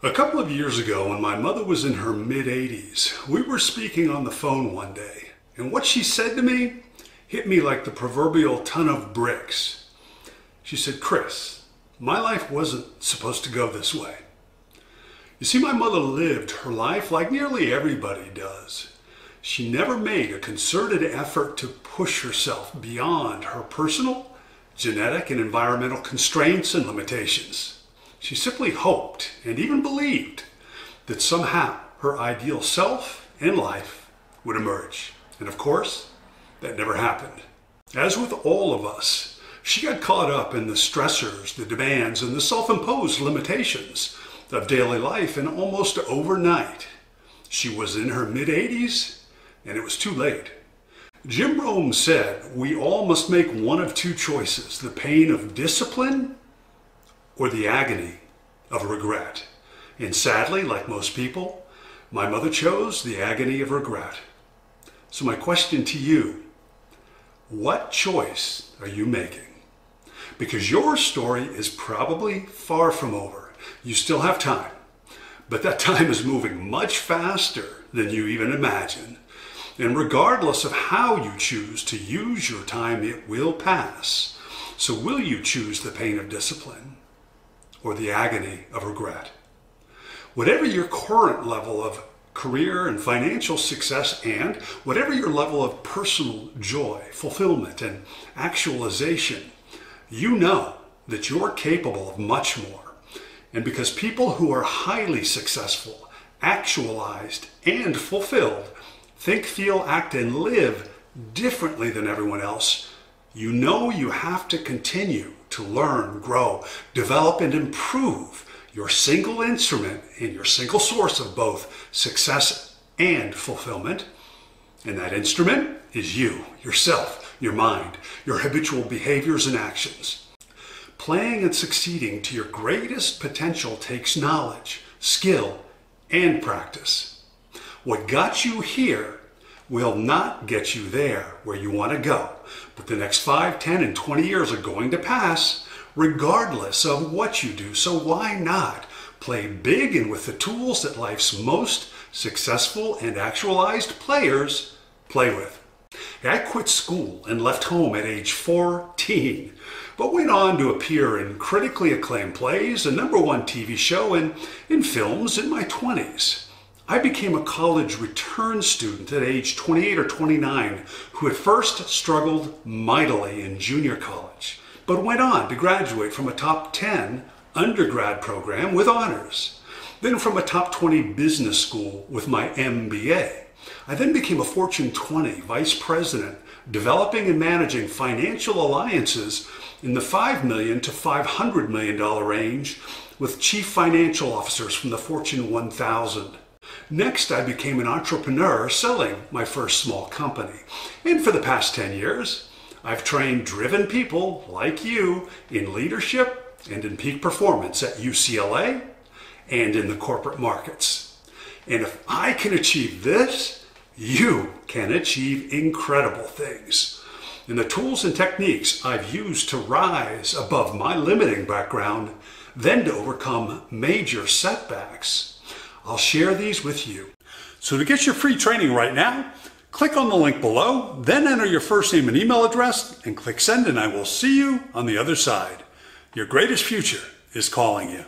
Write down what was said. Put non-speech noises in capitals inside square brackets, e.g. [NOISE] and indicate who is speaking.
Speaker 1: A couple of years ago, when my mother was in her mid 80s, we were speaking on the phone one day, and what she said to me hit me like the proverbial ton of bricks. She said, Chris, my life wasn't supposed to go this way. You see, my mother lived her life like nearly everybody does. She never made a concerted effort to push herself beyond her personal, genetic, and environmental constraints and limitations. She simply hoped and even believed that somehow her ideal self and life would emerge. And of course, that never happened. As with all of us, she got caught up in the stressors, the demands, and the self imposed limitations of daily life, and almost overnight, she was in her mid 80s and it was too late. Jim Rohn said, We all must make one of two choices the pain of discipline or the agony of regret. And sadly, like most people, my mother chose the agony of regret. So, my question to you what choice are you making? Because your story is probably far from over. You still have time, but that [LAUGHS] time is moving much faster than you even imagine. And regardless of how you choose to use your time, it will pass. So, will you choose the pain of discipline? Or the agony of regret. Whatever your current level of career and financial success, and whatever your level of personal joy, fulfillment, and actualization, you know that you're capable of much more. And because people who are highly successful, actualized, and fulfilled think, feel, act, and live differently than everyone else, you know you have to continue to learn, grow, develop, and improve your single instrument and your single source of both success and fulfillment. And that instrument is you, yourself, your mind, your habitual behaviors and actions. Playing and succeeding to your greatest potential takes knowledge, skill, and practice. What got you here will not get you there where you want to go. But the next 5, 10, and 20 years are going to pass regardless of what you do. So why not play big and with the tools that life's most successful and actualized players play with? I quit school and left home at age 14, but went on to appear in critically acclaimed plays, a number one TV show, and in films in my 20s. I became a college return student at age 28 or 29 who at first struggled mightily in junior college, but went on to graduate from a top 10 undergrad program with honors, then from a top 20 business school with my MBA. I then became a Fortune 20 vice president, developing and managing financial alliances in the 5 million to $500 million range with chief financial officers from the Fortune 1000. Next, I became an entrepreneur selling my first small company. And for the past 10 years, I've trained driven people like you in leadership and in peak performance at UCLA and in the corporate markets. And if I can achieve this, you can achieve incredible things. And the tools and techniques I've used to rise above my limiting background, then to overcome major setbacks I'll share these with you. So to get your free training right now, click on the link below, then enter your first name and email address and click send and I will see you on the other side. Your greatest future is calling you.